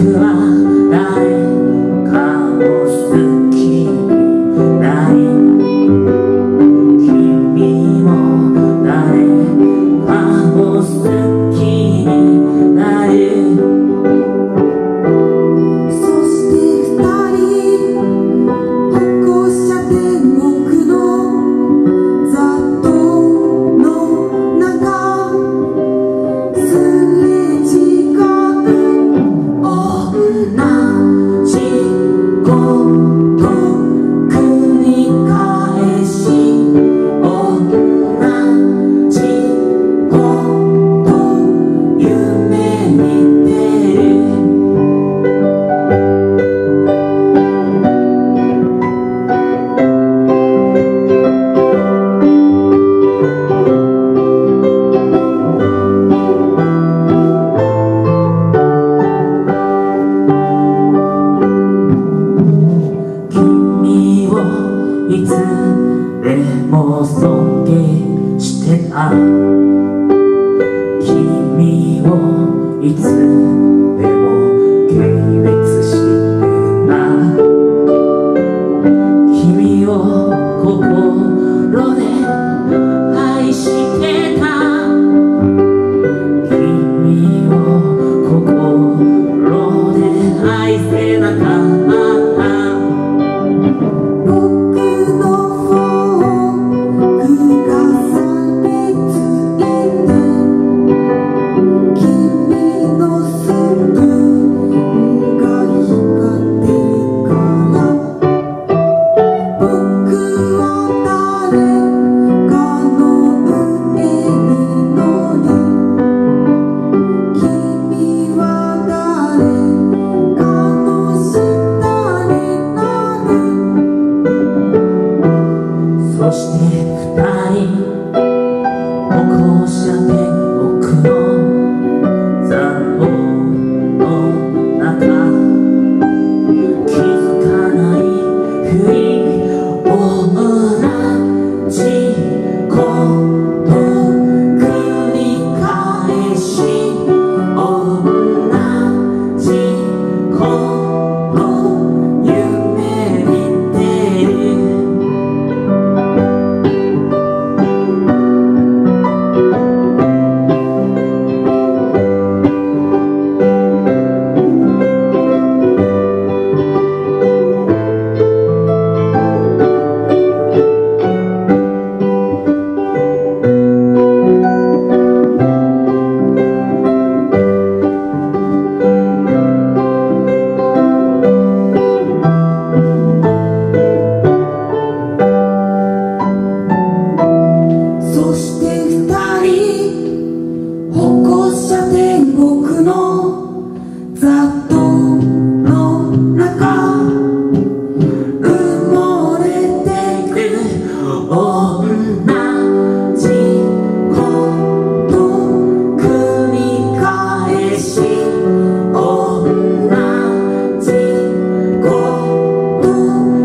歌啊。いつでも尊敬してた。君をいつでも軽蔑してな君を心で愛してた。君を心で愛せなかった。you.